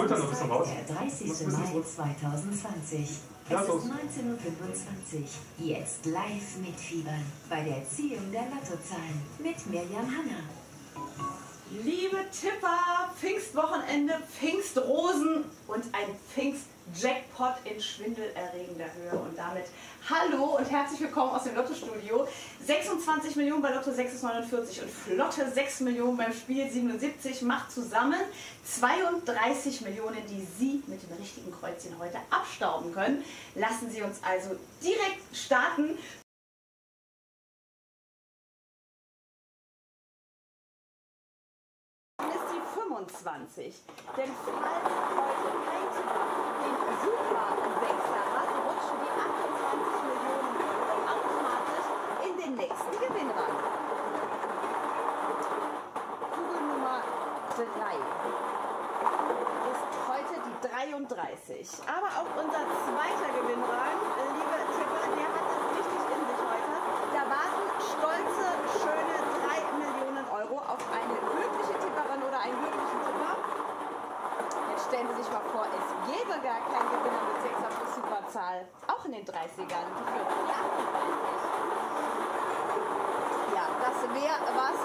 Schultern noch ein bisschen raus. Der 30. Muss ein bisschen Mai zurück. 2020. Ja, Es ist 19.25 Uhr. Jetzt live mitfiebern bei der Ziehung der Lottozahlen mit Mirjam Hanna. Liebe Tipper, Pfingstwochenende, Pfingstrosen und Pfingstjackpot in schwindelerregender Höhe. Und damit hallo und herzlich willkommen aus dem Lottostudio. 26 Millionen bei Lotto 6 ist 49 und flotte 6 Millionen beim Spiel 77 macht zusammen 32 Millionen, die Sie mit dem richtigen Kreuzchen heute abstauben können. Lassen Sie uns also direkt starten. ist die 25. Denn falls heute kein Tipper den Super Sechser hat, rutschen die 28 Millionen Euro automatisch in den nächsten Gewinn rein. Kugel Nummer 3 ist heute die 33. Aber auch unser zweiter Gewinnrang, liebe Tipper, der hat es richtig in sich heute. Da warten stolze, schöne 3 Millionen Euro auf eine glückliche Tipperin oder einen glücklichen Tipper. Jetzt stellen Sie sich mal vor, es gäbe gar keinen Gewinner mit 6 auf die Superzahl. Auch in den 30ern. Die führt die 38. Ja, das wäre was,